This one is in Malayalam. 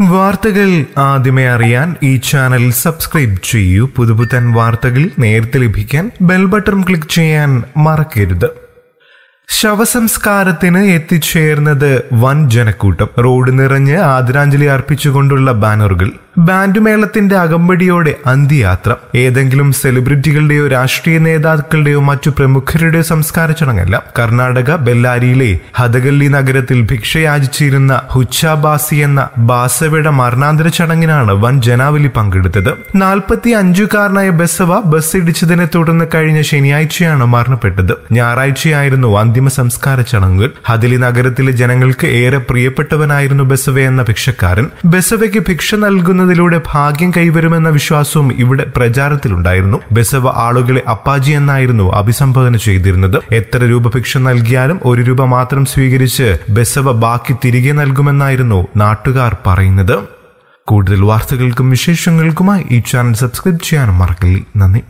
വാർത്തകൾ ആദ്യമേ അറിയാൻ ഈ ചാനൽ സബ്സ്ക്രൈബ് ചെയ്യൂ. പുതുപുത്തൻ വാർത്തകൾ നേരത്തെ ലഭിക്കാൻ ബെൽ ബട്ടൺ ക്ലിക്ക് ചെയ്യാൻ മറക്കരുത്. ശവസംസ്കാരത്തിന് എത്തിച്ചേർന്നത് വൻ ജനക്കൂട്ടം. റോഡ് നിറഞ്ഞ് ആദരാഞ്ജലി അർപ്പിച്ചുകൊണ്ടുള്ള ബാനറുകൾ. ബാൻഡ് മേളത്തിന്റെ അകമ്പടിയോടെ അന്ത്യയാത്ര. ഏതെങ്കിലും സെലിബ്രിറ്റികളുടെയോ രാഷ്ട്രീയ നേതാക്കളുടെയോ മറ്റു പ്രമുഖരുടെയോ സംസ്കാര ചടങ്ങല്ല. കർണാടക ബെല്ലാരിയിലെ ഹതഗല്ലി നഗരത്തിൽ ഭിക്ഷയാചിച്ചിരുന്ന ഹുച്ചാബാസി എന്ന ബാസവയുടെ മരണാന്തര ചടങ്ങിനാണ് വൻ ജനാവലി പങ്കെടുത്തത്. നാൽപ്പത്തി അഞ്ചുകാരനായ ബസവ ബസ് ഇടിച്ചതിനെ തുടർന്ന് കഴിഞ്ഞ ശനിയാഴ്ചയാണ് മരണപ്പെട്ടത്. ഞായറാഴ്ചയായിരുന്നു അന്തിമ സംസ്കാര ചടങ്ങുകൾ. ഹദലി നഗരത്തിലെ ജനങ്ങൾക്ക് ഏറെ പ്രിയപ്പെട്ടവനായിരുന്നു ബസവ എന്ന ഭിക്ഷക്കാരൻ. ബസവയ്ക്ക് ഭിക്ഷ നൽകുന്നതിലൂടെ ഭാഗ്യം കൈവരുമെന്ന വിശ്വാസവും ഇവിടെ പ്രചാരത്തിലുണ്ടായിരുന്നു. ബസവ ആളുകളെ അപ്പാജി എന്നായിരുന്നു അഭിസംബോധന ചെയ്തിരുന്നത്. എത്ര രൂപ ഭിക്ഷ നൽകിയാലും ഒരു രൂപ മാത്രം സ്വീകരിച്ച് ബസവ ബാക്കി തിരികെ നൽകുമെന്നായിരുന്നു നാട്ടുകാർ പറയുന്നത്. കൂടുതൽ വാർത്തകൾക്കും വിശേഷങ്ങൾക്കുമായി ഈ ചാനൽ സബ്സ്ക്രൈബ് ചെയ്യാനും മറക്കില്ല. നന്ദി.